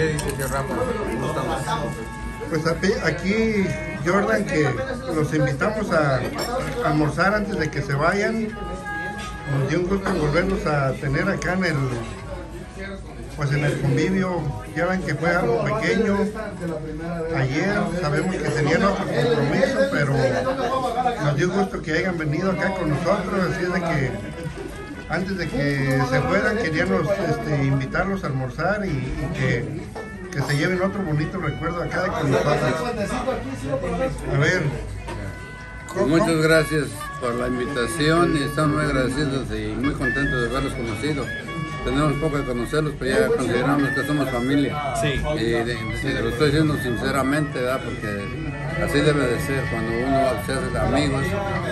¿Qué dice. Pues aquí- Jordan que los invitamos a almorzar antes de que se vayan. Nos dio un gusto volverlos a tener acá en el pues en el convivio. Ya ven que fue algo pequeño ayer, sabemos que tenían otro compromiso, pero nos dio gusto que hayan venido acá con nosotros, así es de que antes de que se fueran queríamos este, invitarlos a almorzar y, que, se lleven otro bonito recuerdo acá con nosotros. A ver. ¿cómo- Muchas gracias por la invitación y estamos muy agradecidos y muy contentos de haberlos conocido. Tenemos poco de conocerlos, pero ya consideramos que somos familia. Sí. Y de- de- lo estoy diciendo sinceramente, ¿verdad? Porque así debe de ser. Cuando uno se hace de amigos,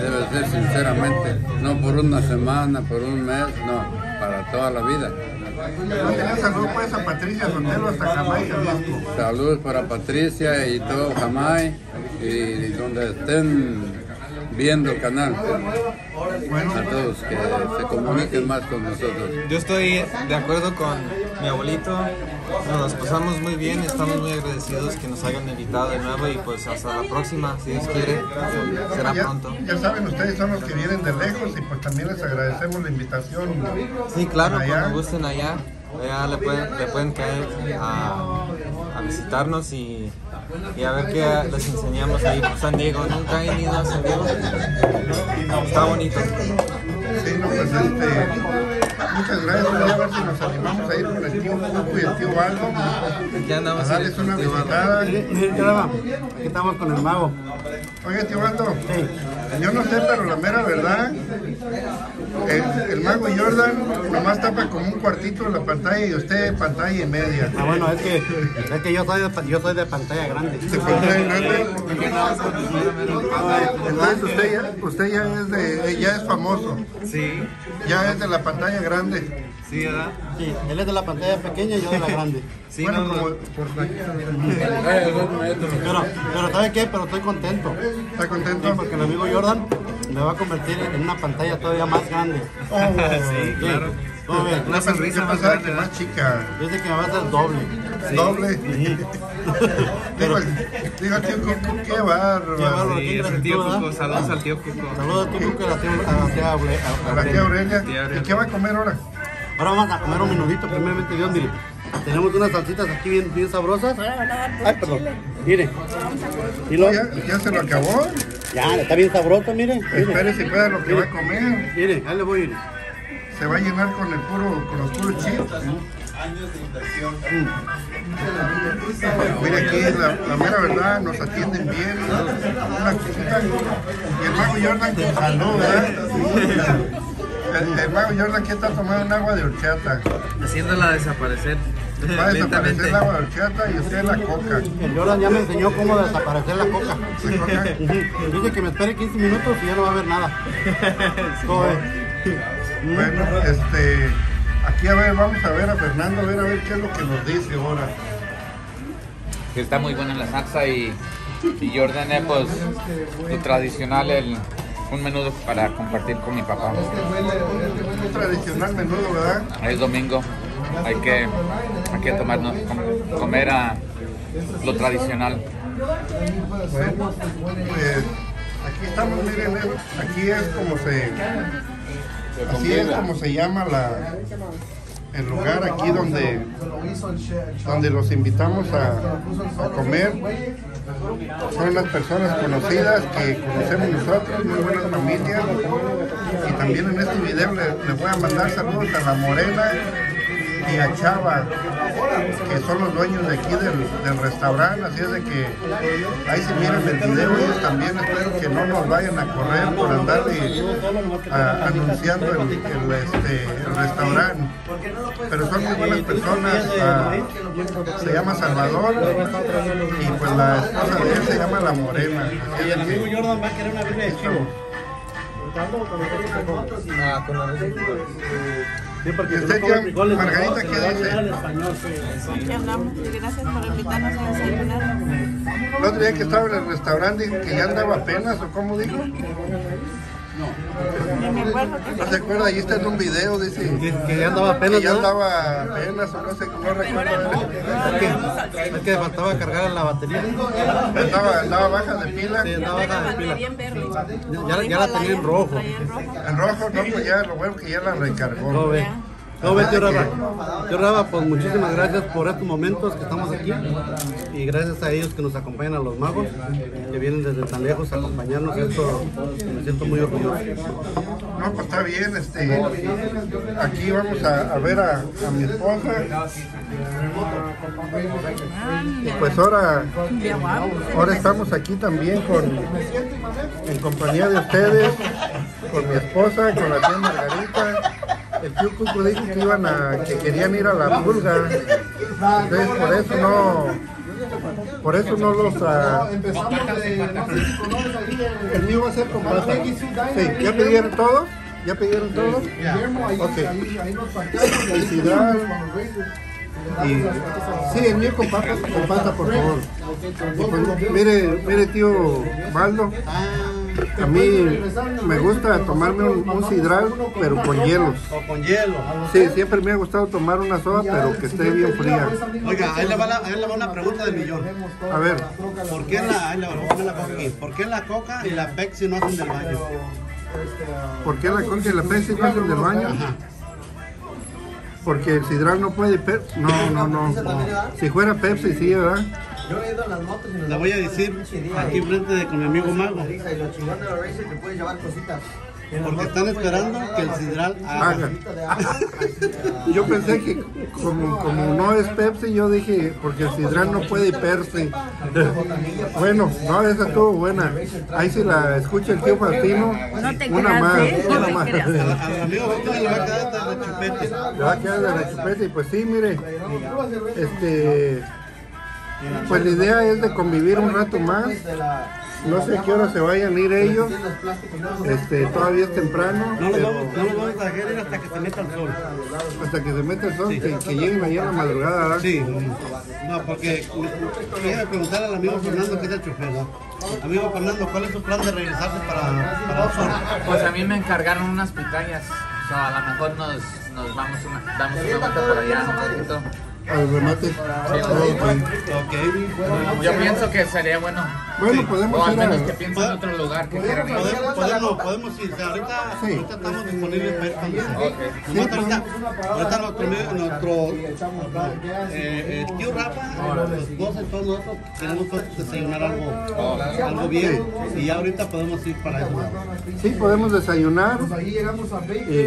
debe de ser sinceramente. No por una semana, por un mes, no, para toda la vida. Un saludo pues a Patricia Sotelo hasta Jamaica. Saludos para Patricia y todo Jamai y donde estén viendo el canal. A todos que se comuniquen más con nosotros. Yo estoy de acuerdo con mi abuelito. Nos pasamos muy bien, estamos muy agradecidos que nos hayan invitado de nuevo y pues hasta la próxima, si Dios quiere, será Ya, pronto. ya saben, ustedes son los que vienen de lejos y pues también les agradecemos la invitación. Sí, claro, Allá. cuando gusten allá, allá le pueden, le pueden caer a, a visitarnos y, y a ver qué les enseñamos ahí por San Diego. Nunca he ido a San Diego. Está bonito. Sí, no, pues este, muchas gracias. Voy a ver si nos animamos a ir con el tío Cuco y el tío Aldo. Aquí A andamos darles una visitada. Mire, aquí estamos con el mago. Oye, tío Aldo, yo no sé, pero la mera verdad, el, el mago Jordan nomás tapa como un cuartito de la pantalla y usted pantalla y media. Ah, bueno, es que, es que yo, soy de, yo soy de pantalla grande. De pantalla grande. Entonces usted ya, usted ya es de, ya es famoso, Sí, ya es de la pantalla grande. Sí, ¿verdad? Sí, él es de la pantalla pequeña y yo de la grande. Sí, bueno, no, como no. por. Pero, pero ¿sabe qué? Pero estoy contento. ¿Está Sí, contento? porque el amigo Jordan me va a convertir en una pantalla todavía más grande. sí, claro. Una sonrisa Yo más grande, más chica. Dice que me va a hacer doble. Doble. digo, digo, tío, Cuco, qué bárbaro. Qué bárbaro. Sí, es el tío Cuco, saludos al tío Cuco. Saludos a tu Cuco y a la tía, a la tía Aure- a- A la tía Aurelia. ¿Y qué va a comer ahora? Ahora vamos a comer un minutito, primeramente Dios, mire. Tenemos unas salsitas aquí bien, bien sabrosas. Ay, perdón. Mire. Y lo, ¿Ya, ya se lo acabó? ya, está bien sabroso, mire. mire. Espere si pueda lo que va a comer. Mire, ahí le voy a ir. Se va a llenar con el puro, con los puros chips. Mire aquí, la, la mera verdad, nos atienden bien. Una cosita. Y el mago Jordan con salud, ¿verdad? El, el mago Jordan que está tomando un agua de horchata. Haciéndola desaparecer. Va a desaparecer el agua de horchata y usted la coca. El Jordan ya me enseñó cómo desaparecer la coca. ¿La coca? Dice que me espere 15 minutos y ya no va a haber nada. Bueno, este, aquí a ver, vamos a ver a Fernando, a ver a ver qué es lo que nos dice ahora. que está muy buena la salsa y, y yo ordené pues lo tradicional, el, un menudo para compartir con mi papá. Un tradicional menudo, ¿verdad? Es domingo, hay que, hay que tomarnos, com- comer a lo tradicional. Bueno, pues aquí estamos, miren, eh, aquí es como se, así es como se llama la, el lugar aquí donde, donde los invitamos a, comer. Son las personas conocidas que conocemos nosotros, muy buenas familias. Y también en este video le, le voy a mandar saludos a la Morena y a Chava, que son los dueños de aquí del, del restaurante, así es de que ahí se miran el video, ellos también espero que no nos vayan a correr por andar a- anunciando el, el, este, el restaurante. Pero son muy buenas personas, se llama Salvador y pues la esposa de él se llama La Morena. es de que- Jordan va a querer una birria de chivo. Ah, con la Sí, porque ¿Y si usted, no come tía frijoles, Margarita, qué dice? Aquí Gracias por invitarnos a desayunar. El otro día que estaba en el restaurante que ya andaba apenas, o cómo dijo. Ni me acuerdo que No se acuerda, ahí está en un video, dice. Que, que ya andaba Que apenas, ya ¿verdad? andaba apenas, o no sé, no recuerdo. Es que, Es que faltaba cargar la batería. Andaba, andaba baja de pila. Sí, andaba baja de pila. Ya, ya la tenía en rojo. Traía en rojo. En rojo, no, pues ya, lo bueno que ya la recargó. No ve. No ve, tío Raba. Tío Raba, pues muchísimas gracias por estos momentos que estamos aquí. Y gracias a ellos que nos acompañan a los magos, que vienen desde tan lejos a acompañarnos. Esto me siento muy orgulloso. No, pues está bien, este, aquí vamos a, ver a, a mi esposa. Y pues ahora, ahora estamos aquí también con, en compañía de ustedes, con mi esposa, con la tía Margarita. El tío Cuco dijo que iban a, que querían ir a la pulga. Entonces por eso no, por eso no los ah, el mío va a ser con pasta. Sí, ¿ya pidieron todo? ¿Ya pidieron todo? Ok. El sidral. Y, sí, el mío con papas, con pasta, por favor. Pues, mire, mire, tío Baldo. A mí me gusta tomarme un, un sidral, pero con hielos. O con hielo. Sí, siempre me ha gustado tomar una soda, pero que esté bien fría. Oiga, ahí le va, la, ahí le va una pregunta del millón. A ver, ¿Por qué la, ahí le va, la coca aquí. ¿Por qué la coca y la Pepsi no hacen del baño? ¿por qué la Coca y la Pepsi no hacen del baño? Porque el sidral no puede. No, no, no. Si fuera Pepsi, sí, ¿verdad? Yo he ido en las motos y en La voy a decir aquí enfrente de con mi amigo Mago. Y lo chingón de los racers que puedes llevar cositas. En las Porque están esperando que el sidral haga. Así, ah, Yo pensé que como, como no es Pepsi, yo dije, porque el sidral no puede Pepsi. Bueno, no, esa estuvo buena. Ahí si la escucha el tío Faustino, No te una más, ¿eh? una más. Al amigo le va a quedar de chupete. Le va a quedar de rechupete y pues sí, mire, este, pues la idea es de convivir un rato más. No sé a qué hora se vayan a ir ellos. Este, todavía es temprano, No los vamos, no a dejar ir hasta que se meta el sol. hasta que se meta el sol, que, que lleguen allá en la madrugada. ¿verdad? Sí, no, porque me iba a preguntar al amigo Fernando que es el chofer, ¿no? Amigo Fernando, ¿cuál es tu plan de regresarse para, para el sol? Pues a mí me encargaron unas pitayas. O sea, a lo mejor nos, nos vamos una, damos una vuelta por allá un ratito. Al remate. Ok. Ok. Yo pienso que sería bueno. Bueno, podemos O al ir a- menos que piensen en otro lugar que. Podemos, podemos, podemos ir, ahorita, Sí. ahorita estamos disponibles para ir cuando sea. Ok. Nomás ahorita, ahorita nuestro, nuestro eh, el tío Rafa, los y todos nosotros queremos pues, desayunar algo, algo bien y ya ahorita podemos ir para eso. Sí, podemos desayunar. Y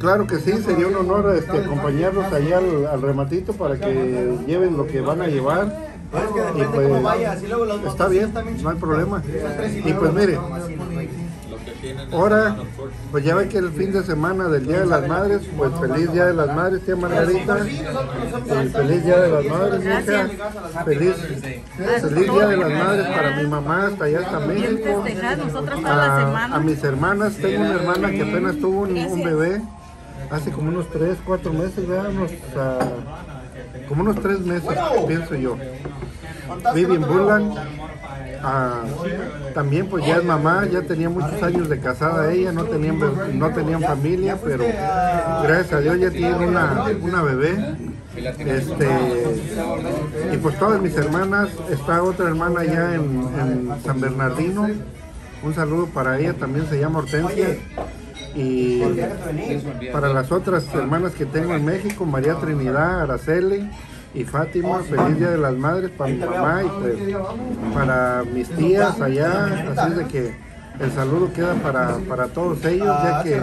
claro que sí, sería un honor este, acompañarlos allá al, al rematito para que lleven lo que van a llevar. Y pues está bien, no hay problema. Y pues mire, ahora, pues ya ve que el fin de semana del Día de las Madres, pues feliz Día de las Madres, tía Margarita. Y feliz Día de las Madres, hija. Feliz, feliz Día de las Madres para mi mamá hasta allá hasta México a, a mis hermanas. Tengo una hermana que apenas tuvo un, un bebé hace como unos 3, 4 meses, ¿verdad? Unos, ah, como unos 3 meses, pienso yo. Vivian Burland. ah, también pues ya es mamá, ya tenía muchos años de casada ella, no tenían, no tenían familia, pero gracias a Dios ya tiene una, una bebé. Este, y pues todas mis hermanas, está otra hermana en, en San Bernardino, un saludo para ella, también se llama Hortensia. Y para las otras hermanas que tengo en México, María Trinidad, Araceli y Fátima, feliz Día de las Madres para mi mamá y pues para mis tías allá, así de que el saludo queda para, para todos ellos, ya que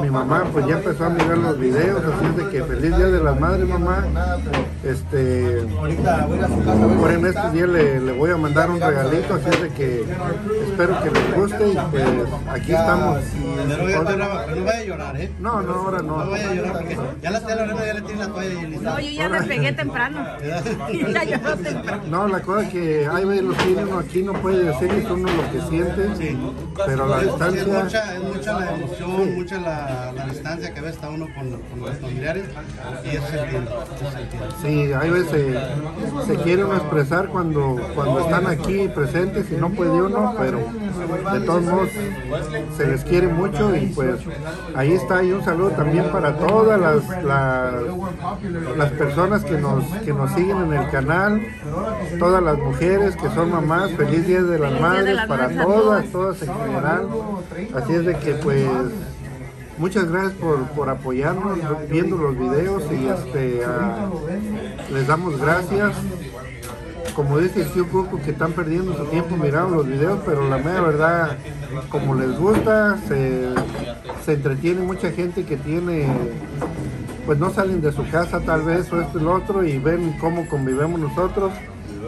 mi mamá pues ya empezó a mirar los videos, así es de que feliz Día de las Madres mamá. Este, por en estos días le, le voy a mandar un regalito, así es de que espero que les guste y pues aquí estamos. No vaya a llorar, ¿eh? No, no, ahora No no. vaya a llorar porque ya la Lorena ya le tiene la toalla y. No, yo ya me pegué temprano. ya lloró temprano. No, la cosa que hay veces lo tiene uno aquí no puede decirles uno lo que siente pero la Es distancia... mucha, es mucha la emoción, mucha la, la distancia que a veces está uno con, con los familiares y eso se entiende. se. Sí, hay veces se quiere uno expresar cuando, cuando están aquí presentes y no puede uno, pero de todos modos se les quiere mucho y pues ahí está y un saludo también para todas las, las, las personas que nos, que nos siguen en el canal, todas las mujeres que son mamás, feliz día de las Feliz Día de madres las para todas, todas en general. Así es de que pues Muchas gracias por, por apoyarnos, viendo los videos y este, les damos gracias. Como dice el tío Coco que están perdiendo su tiempo mirando los videos, pero la mera verdad, como les gusta, se, se entretiene mucha gente que tiene, pues no salen de su casa tal vez o esto y lo otro y ven cómo convivemos nosotros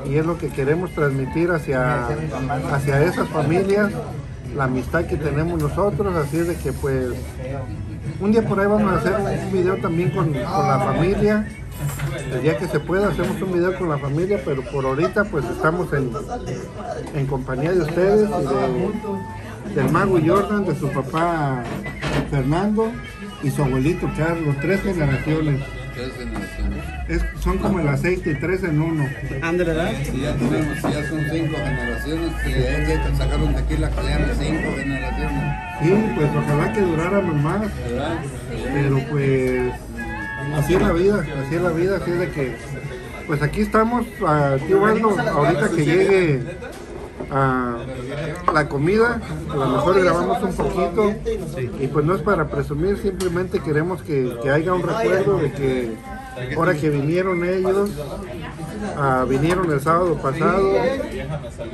y es lo que queremos transmitir hacia, hacia esas familias la amistad que tenemos nosotros, así de que pues un día por ahí vamos a hacer un video también con, con la familia, el día que se pueda hacemos un video con la familia, pero por ahorita pues estamos en, en compañía de ustedes y de- del mago Jordan, de su papá Fernando y su abuelito Carlos, tres generaciones. Tres generaciones. Es- son como el aceite, tres en uno. Ándale, ¿verdad? Si ya tenemos, si ya son cinco generaciones, que sacar un tequila que se llame cinco generaciones. Sí, pues ojalá que duráramos más. ¿Verdad? pero pues así es la vida, así es la vida, así es de que pues aquí estamos, ah, tío ahorita que llegue a la comida, a lo mejor grabamos un poquito y pues no es para presumir, simplemente queremos que, que haya un recuerdo de que ahora que vinieron ellos, ah, vinieron el sábado pasado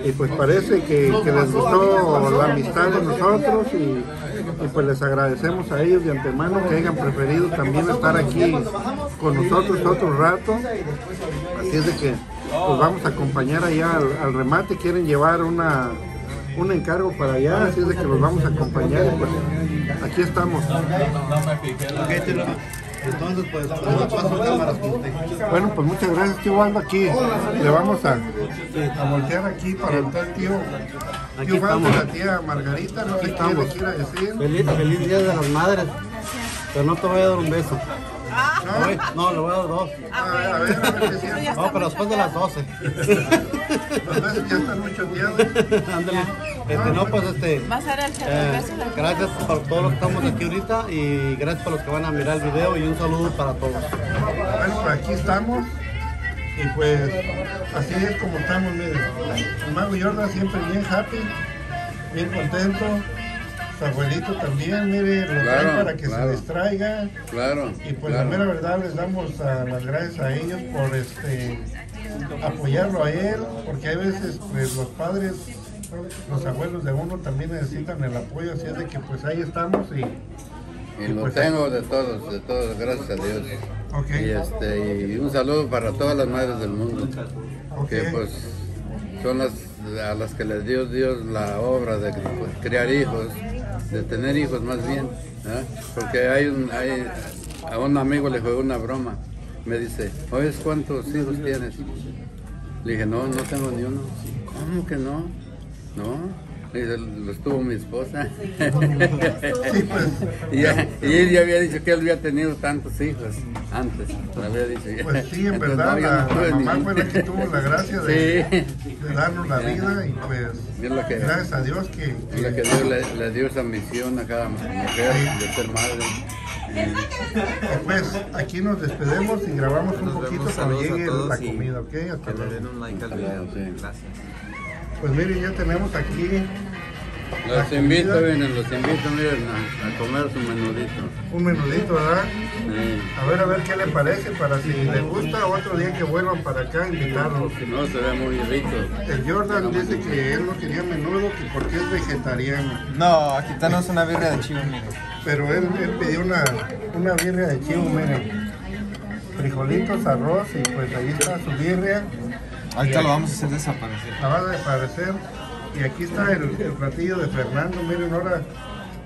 y pues parece que, que les gustó la amistad de nosotros y, y, pues les agradecemos a ellos de antemano que hayan preferido también estar aquí con nosotros otro rato. Así es de que pues vamos a acompañar allá al, al remate, quieren llevar una un encargo para allá, así es de que los vamos a acompañar y pues aquí estamos. Entonces, pues, usted. Bueno, pues muchas gracias, tío Waldo. Aquí le vamos a, a voltear aquí para el tal tío. Aquí Tío Waldo, la tía Margarita, no sé qué le quiera decir. Feliz, feliz día de las madres. Pero no te voy a dar un beso. ¿No? No, le voy a dar dos. A ver, a ver, a ver qué. No, pero después de las 12. Los besos ya están. Ándale. Este, no, pues este. Va a ser el eh, gracias por todos los que estamos aquí ahorita y gracias por los que van a mirar el video y un saludo para todos. Bueno, pues aquí estamos. Y pues así es como estamos, miren. El mago Jordan siempre bien happy, bien contento. Su abuelito también, mire, lo trae Claro, para que claro. se distraiga. Claro. Y pues claro. la mera verdad les damos ah, las gracias a ellos por este apoyarlo a él, porque hay veces pues los padres, los abuelos de uno también necesitan el apoyo, así es de que pues ahí estamos y Y lo pues, tengo de todos, de todos, gracias a Dios. Ok. Y, este, y un saludo para todas las madres del mundo, que pues son las a las que les dio Dios la obra de criar hijos, de tener hijos más bien. ¿eh? Porque hay un, hay, a un amigo le jugué una broma, me dice, ¿oyes cuántos hijos tienes? Le dije, no, no tengo ni uno. ¿Cómo que no? No. Le dije, los tuvo mi esposa. Sí, pues. y, ya- y él ya había dicho que él había tenido tantos hijos antes. Había dicho ya. Pues sí, en Entonces, verdad, no, yo la, no tuve la mamá fue la que tuvo la gracia de, Sí. de darnos la vida y pues lo que- gracias a Dios que, Es lo que Dios le, le dio esa misión a cada mujer de ser madre. pues aquí nos despedimos y grabamos un poquito cuando llegue la comida, ¿ok? Hasta Que le den luego. un like al video. sí. Gracias. Pues miren, ya tenemos aquí Los invito, miren, los invito, miren, a, a comer su menudito. un menudito, ¿verdad? Sí. A ver, a ver qué le parece para si le gusta otro día que vuelvan para acá invitarlos. No, se ve muy rico. El Jordan dice que él no quería menudo que porque es vegetariano, No, aquí tenemos una birria de chivo, amigo. pero él, él pidió una, una birria de chivo, miren. Frijolitos, arroz y pues ahí está su birria. Ahorita lo vamos a hacer desaparecer. Acaba de aparecer. Y aquí está el, el platillo de Fernando. Miren, ahora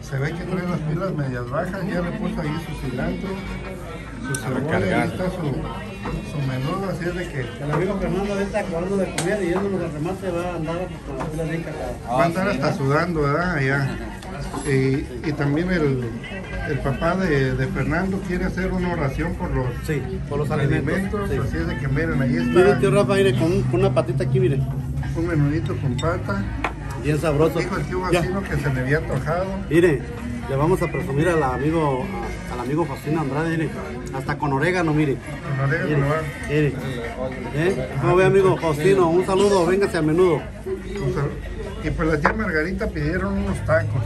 se ve que trae las pilas medias bajas. Ya le puso ahí su cilantro, su cebolla. Ahí está su, su menudo, así es de que El amigo Fernando ahorita acabando de comer y yéndonos al remate va a andar con la fila bien cargada. va a andar hasta sudando, ¿verdad? Allá. Y, y también el, el papá de, de Fernando quiere hacer una oración por los Sí, por los alimentos. alimentos, sí. así es de que miren, ahí Mire, tío está Rafa, mire, con, con una patita aquí, mire. un menudito con pata. Bien sabroso. Dijo el tío vecino que se le había antojado. Mire, le vamos a presumir al amigo, al amigo Faustino Andrade, mire. Hasta con orégano, mire. Con orégano, Mire, mire. ¿Eh? ¿Cómo ve, amigo Faustino? Un saludo, véngase a menudo. Y pues la tía Margarita pidieron unos tacos.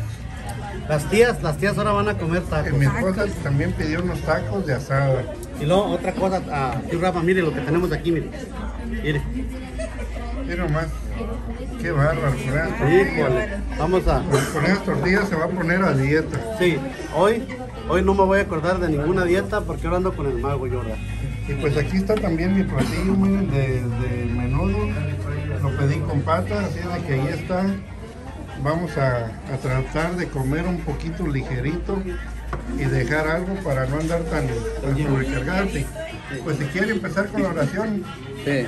Las tías, las tías ahora van a comer tacos. mi esposa también pidió unos tacos de asada. Y luego otra cosa, ah, tío Rafa, mire lo que tenemos aquí, mire. Mire. Mira nomás. Qué bárbaro. Híjole. Vamos a. con esas tortillas se va a poner a dieta. Sí, hoy, hoy no me voy a acordar de ninguna dieta porque ahora ando con el mago Jordan. Y pues aquí está también mi platillo miren, de, de menudo. Lo pedí con patas, así de que ahí está. Vamos a, a tratar de comer un poquito ligerito y dejar algo para no andar tan, tan Pues si quiere empezar con la oración, Sí,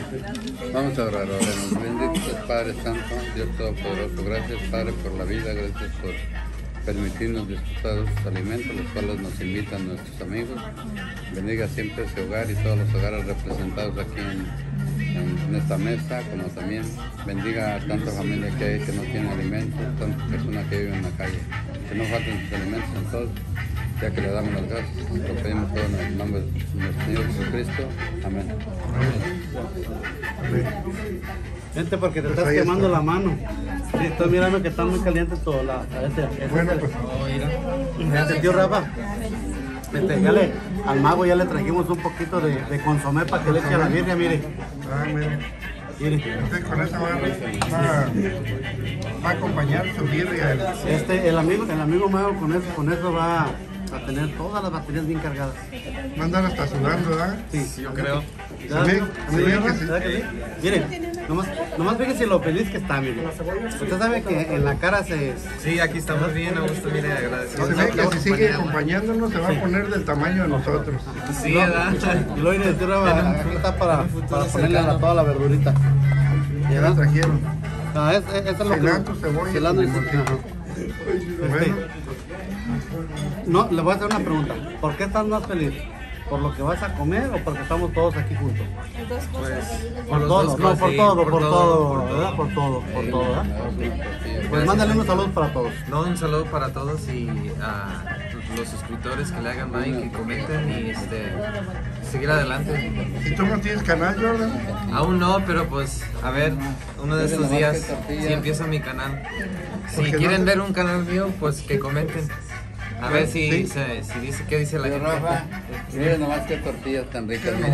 vamos a orar ahora. Bendito Padre Santo, Dios Todopoderoso. Gracias, Padre, por la vida. Gracias por permitirnos disfrutar de estos alimentos, los cuales nos invitan nuestros amigos. Bendiga siempre ese hogar y todos los hogares representados aquí en, en- en esta mesa, como también bendiga a tanta familia que hay que no tienen alimentos, tantas personas que viven en la calle. Que no falten sus alimentos en todos, ya que le damos las gracias. Lo pedimos todo en el nombre de nuestro Señor Jesucristo. Amén. Vente porque te Pues estás quemando está. la mano. Sí, estoy mirando que está muy caliente todo. La, este, este, bueno este- pues este tío Rafa. Este, ya le, al mago ya le trajimos un poquito de, de consomé para que le eche a la birria, mire. ah, mira. mire. Entonces con esa va, va- va a acompañar su birria. el- Este, el amigo, el amigo mago con eso, con eso va a tener todas las baterías bien cargadas. Andar hasta sudando, ¿verdad? Sí, Yo creo. ¿Verdad? Se ve- ¿Amigo se que sí. ¿Verdad que nomás, nomás fíjese lo feliz que está, mire. Usted sabe que en la cara se, Sí, aquí estamos bien, a gusto, mire, agradecido. Se ve que si sigue acompañándonos se va a poner del tamaño de nosotros. Sí, ¿verdad? Y luego Rafa, aquí está para, para ponerle a toda la verdurita. Ya la trajeron. Ah, es, es, es lo que... Cilantro, cebolla, Cilantro y. Bueno, Este, no, le voy a hacer una pregunta. ¿Por qué estás más feliz? ¿Por lo que vas a comer o porque estamos todos aquí juntos? Cosas. Por los todo, dos no, por sí, todo, por por todo, todo, por todo. ¿verdad? Por todo, por todo, ¿verdad? Pues Gracias. mándale unos saludos para todos. No, un saludo para todos y a los suscriptores que le hagan like, que comenten y este, seguir adelante. ¿y tú no tienes canal, Jordan? Aún no, pero pues a ver, uno de estos días si empiezo mi canal. Si quieren ver un canal mío, pues que comenten. A ver si, Sí. se- si dice qué dice la Pero gente. Rafa, mire nomás qué tortillas tan ricas, Yo mire.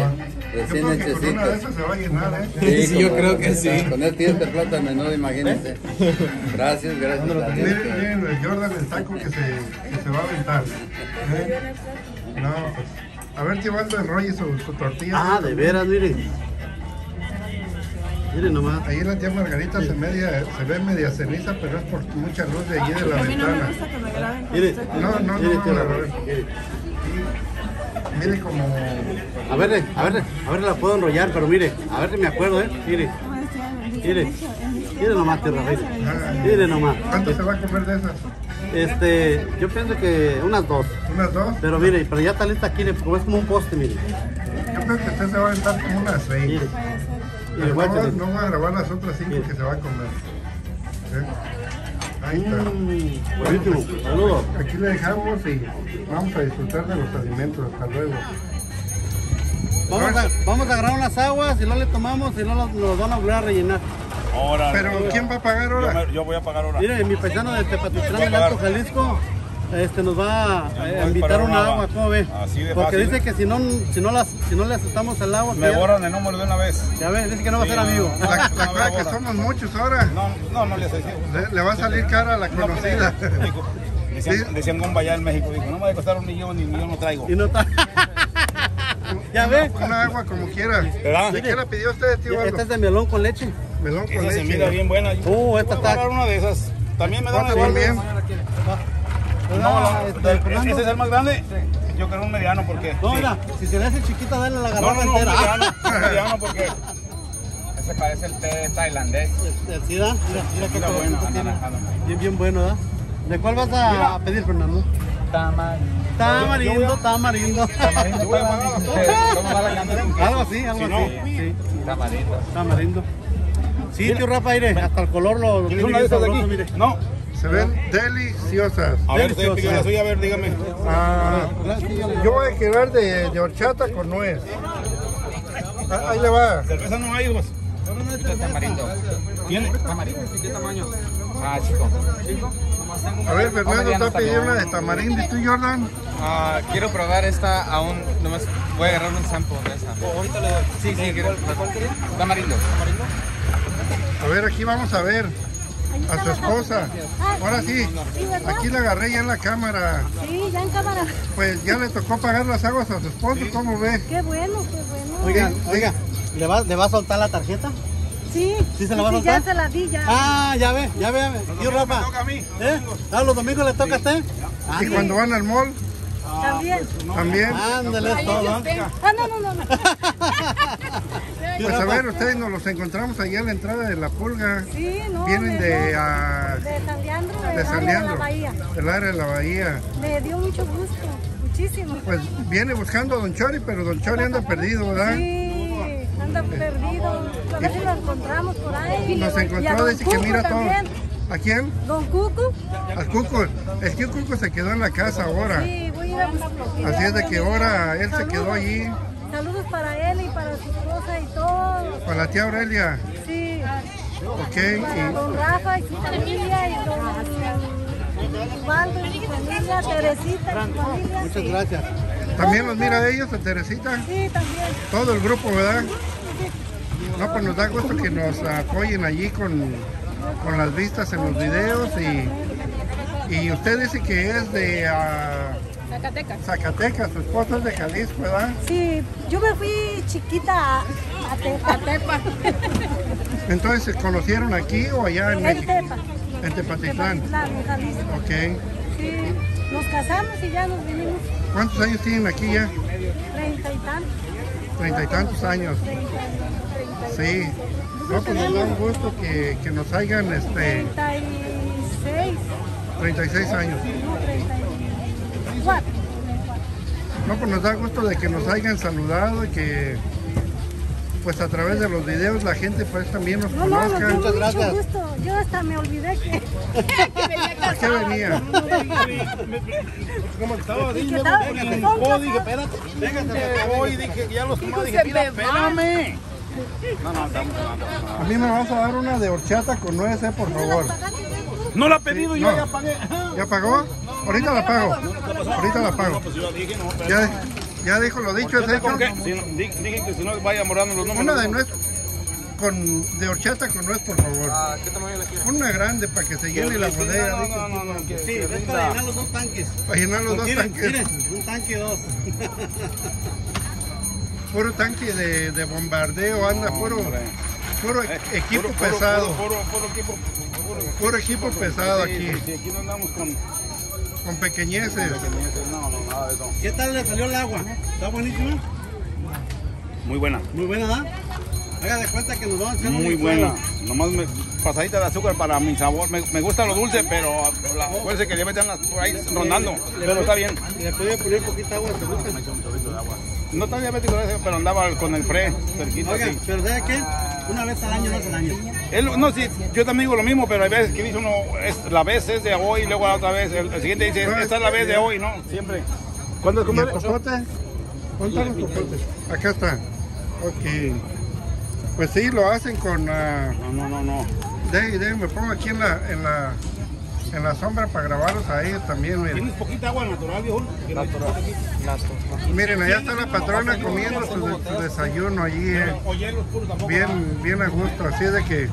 creo Recién de hechecitas. esas se va a llenar, ¿eh? Sí, yo creo que sí. Con este este plato de menudo, imagínense. Gracias, gracias. a Miren, miren el Jordan el taco que se, que se va a aventar. ¿eh? No, pues. A ver, tío Waldo, enrolle su, su tortilla. Ah, de veras, mire. Mire nomás. Ahí la tía Margarita se, media, se ve media ceniza, pero es por mucha luz de allí de la A mí no me ventana. gusta que me graben. cuando Mire, No, no, mire, no, Rafa, verdad. mire. Mire como... A ver, a ver, a ver, la puedo enrollar, pero mire, a ver si me acuerdo, ¿eh? Mire, No, en mire, en mire nomás, tío Rafael. Ah, Mire nomás. ¿Cuánto se va a comer de esas? Este, yo pienso que unas dos. ¿Unas dos? Pero mire, pero ya está lista aquí, es como un poste, mire. Yo creo que usted se va a aventar como unas seis. Mire. Pero Mire, no, no va a grabar las otras cinco que se va a comer. ¿Eh? Ahí está. Mmm, buenísimo. Saludos. Aquí le dejamos y vamos a disfrutar de los alimentos. Hasta luego. Vamos a, vamos a agarrar unas aguas y luego le tomamos y luego nos van a volver a rellenar. Ahora, Pero ¿quién va a pagar yo, ahora? me- yo voy a pagar ahora. Mire, mi paisano de Tepatitlán Voy a del Alto. Jalisco este, nos va a, eh, invitar una agua, agua. ¿cómo ve? Así de Porque fácil. dice que si no, si no, las, si no le aceptamos el agua, Me borran el número de una vez. ya ve, dice que no va a Sí, ser amigo. no. La, la que somos muchos ahora. No, no, no le sé. Le, le va a salir cara a la No, conocida. dijo, decían, decían Gomba allá en México, dijo, no me va a costar un millón ni yo no traigo. Y no está. ya ve. Una agua como quiera. ¿Verdad? ¿De qué la pidió usted, tío Esta es de melón con leche. Melón con Esa se leche. mira bien buena. Uh, esta voy a está- una de esas. También me da una igual. bien. No, ¿Verdad, la- este, Fernando? ¿Ese es el más grande? yo quiero un mediano porque. No, sí. mira, si se le hace chiquita, dale la No, garrafa no, no, entera. mediano, un mediano porque. Ese parece el té tailandés. Sí, da, mira, mira qué bueno. Bien, bien bueno, ¿verdad? ¿De cuál vas a pedir, Fernando? Tamarindo, tamarindo. ¿Cómo va la canción? algo así, algo Si no, así. Sí, Tamarindo. tamarindo. Sí, tío Rafa, mire, hasta el color lo, lo ¿Quieres tiene una de bien de sabroso, mire. No. Se ven deliciosas. A ver, usted pica la suya, a ver, dígame. Ah, yo voy a quedar de, de horchata con nuez. Ah, Ahí le va. Cerveza no hay, pues. Tamarindo. ¿Tiene? ¿Qué tamaño? Ah, chico. A ver, Fernando está pidiendo una de tamarindo. ¿Y tú, Jordan? Ah, quiero probar esta aún, nomás voy a agarrar un sample de esta. ahorita le doy. Sí, sí, quiero. Tamarindo. A ver, aquí vamos a ver a su esposa. Ahora sí, aquí la agarré ya en la cámara. Sí, ya en cámara. Pues ya le tocó pagar las aguas a su esposo, ¿cómo ve? Qué bueno, qué bueno. Oiga, oiga, ¿le va, ¿le va a soltar la tarjeta? Sí. ¿Sí se la va a sí, soltar? ya se la di, ya. Ah, ya ve, ya ve. Tío Rafa. toca a mí. ¿Eh? Ah, los domingos le toca a usted. Y cuando van al mall, También. también. Ándale, todo. ¿no? Ah, no, no, no. no. Pues a ver, ustedes nos los encontramos allá en la entrada de la pulga. Sí, no. Vienen me- de, ah, De San Leandro, de área San de Leandro, la Bahía. del área de la bahía. Me dio mucho gusto, muchísimo. Pues viene buscando a Don Chori, pero Don Chori anda perdido, ¿verdad? Sí, anda perdido. A ver si lo encontramos por ahí. Nos Y a encontró, Don dice que mira todo. también. ¿A quién? Don Cuco. Al Cuco. Es que Cuco se quedó en la casa ahora. Sí, Así es de que ahora él se quedó allí Saludos para él y para su esposa y todo. con la tía Aurelia. Sí. Ok, Para y don Rafa y su familia y don Ubaldo y su familia, Teresita y su familia. muchas gracias. también los mira a ellos, a Teresita. Sí, también. Todo el grupo, ¿verdad? No, pues nos da gusto que nos apoyen allí con, con las vistas en los videos y, y usted dice que es de ah, Zacatecas. Zacatecas, su esposo es de Jalisco, ¿verdad? Sí, yo me fui chiquita a, a Tepa. Tepa. Entonces, ¿se conocieron aquí o allá en En México? Tepa. En Tepatitlán. Tepatitlán, en Jalisco. Ok. Sí, nos casamos y ya nos vinimos ¿Cuántos años tienen aquí ya? treinta y tantos. Treinta y tantos años. Treinta y- y- Sí. No, pues nos da un gusto que, que nos hayan este, Treinta y seis, 36 años. no, treinta y cuatro. No, pues nos da gusto de que nos hayan saludado y que pues a través de los videos la gente pues también nos No, no, nos conozca. dio Muchas mucho gracias. gusto. Yo hasta me olvidé que, ¿A qué venía? Como estaba que dije, café. espérate, hoy dije que ya los tomaba, dije, mira, espérame. No, no, estamos hablando. A mí me vas a dar una de horchata con nuez, eh, por favor. No la he pedido, yo no. ya pagué. ¿Ya pagó? Ahorita la pago. Ahorita la pago. Pues. Ya, ya dijo lo dicho, es hecho. Dije que si no vaya morando los números. Una de nuez con de horchata con nuez, por favor. Ah, ¿Qué tamaño la quieres? Una grande para que se llene la bodega. No, no, no, no, Sí, es para llenar los dos tanques. Para llenar los dos Miren, tanques. miren, un tanque dos. Puro tanque de, de bombardeo, anda, puro, puro Eh, equipo pesado. Puro, puro, puro equipo. Puro, Puro equipo pesado Sí, aquí. sí, sí, aquí no andamos con. Con pequeñeces. No, no, nada de eso. ¿Qué tal le salió el agua? ¿Está buenísima? Muy buena. Muy buena, ¿verdad? Haga de cuenta que nos vamos a un Muy buena. Nomás me, pasadita de azúcar para mi sabor. Me, me gusta lo dulce, pero la fuerza que le metan las por ahí rondando. Pero está bien. Le puede poner poquita agua, ¿te gusta? No tan diabético, pero andaba con el pre cerquita. Oiga, así. pero ¿sabe qué? Una vez al año no es al año. Él- no, sí, yo también digo lo mismo, pero hay veces que dice uno, es, la vez es de hoy, luego la otra vez, el, el siguiente dice, esta es la vez de hoy, ¿no? Siempre. ¿Cuándo es ¿Y el compadre? popote? ¿Dónde están los popotes? Acá está. Ok. Pues sí, lo hacen con... ah, No, no, no, no. de, de- me pongo aquí en la, en la, en la sombra para grabarlos a ellos también, miren. ¿Tienes poquita agua natural, viejo? Miren, allá está la patrona comiendo su, su desayuno allí, eh. Bien, bien a gusto. Así es de que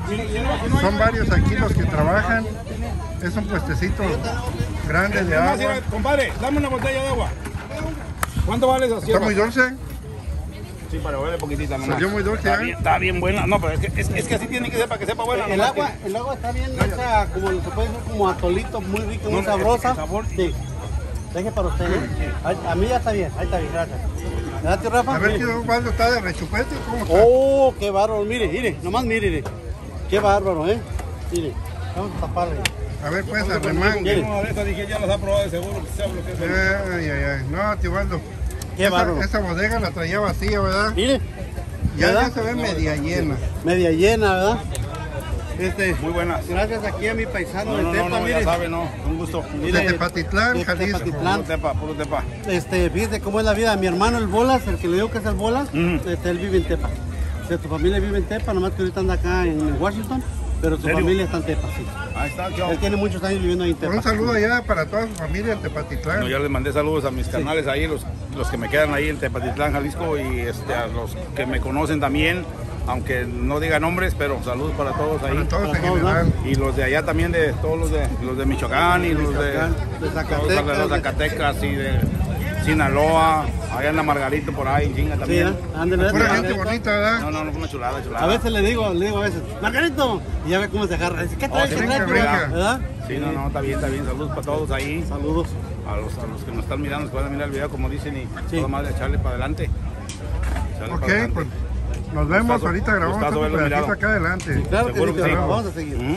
son varios aquí los que trabajan. Es un puestecito grande de agua. compadre, dame una botella de agua. ¿Cuánto vale esa Está muy dulce. Sí, para beberle poquitita nomás. Salió muy dulce, Está ¿eh? bien, está bien buena. No, pero es que, es, es que así tiene que ser para que sepa buena. El nomás agua, el agua está bien hecha, como se puede decir, como atolito, muy rico, muy sabrosa. el sabor. Sí. Deje para usted. ¿eh? A mí ya está bien, ahí está bien, gracias. ¿Verdad, tío Rafa? A ver, tío Osvaldo está de rechupete, ¿cómo está? Oh, qué bárbaro, mire, mire, nomás mire, mire. Qué bárbaro, ¿eh? Mire, vamos a taparle. A ver, pues, arremangue. No, esta dije, ya las ha probado de seguro, que sabe lo que es. Ay, ay, ay. No, tío Osvaldo. Qué esa, bodega la traía vacía, ¿verdad? Mire, Ya, ¿verdad? ya se ve media llena. media llena, ¿verdad? Este, Muy buenas. gracias aquí a mi paisano No, de no, Tepa, no, mire. ya sabe, no, un gusto. Mire, De Tepatitlán, de Jalisco. Tepatitlán. Puro tepa, puro tepa. Este, fíjese cómo es la vida. Mi hermano el Bolas, el que le digo que es el Bolas, este, él vive en Tepa. O sea, tu familia vive en Tepa, nomás que ahorita anda acá en Washington, pero su familia está en Tepa, sí. Ahí está, chao. Él tiene muchos años viviendo ahí en Tepa. Un saludo allá para toda su familia en Tepatitlán. Bueno, ya les mandé saludos a mis canales ahí, los, los que me quedan ahí en Tepatitlán, Jalisco, y este, a los que me conocen también, aunque no diga nombres, pero saludos para todos ahí. Para todos en todos, general. Y los de allá también, de todos los de, los de Michoacán y los de, de Zacatecas, todos de los de- Zacatecas y de Sinaloa, allá en la Margarito por ahí, chinga Sí, también. ¿eh? Ándale, Pura gente bonita, ¿verdad? No, no, no, una chulada, chulada. A veces le digo, le digo a veces, Margarito, y ya ve cómo se agarra. Dice, ¿qué traes? sí, ¿Qué venga, traes? venga. ¿Verdad? Sí, no, no, está bien, está bien. Saludos para todos ahí. Saludos. A los, a los que nos están mirando, que pueden mirar el video, como dicen, y Sí. toda madre, echarle para adelante. Echarle Ok, para adelante. pues nos vemos Gustazo, ahorita, grabamos verlos pedacito acá adelante. Claro que sí, que sí. vamos a seguir. Ujú.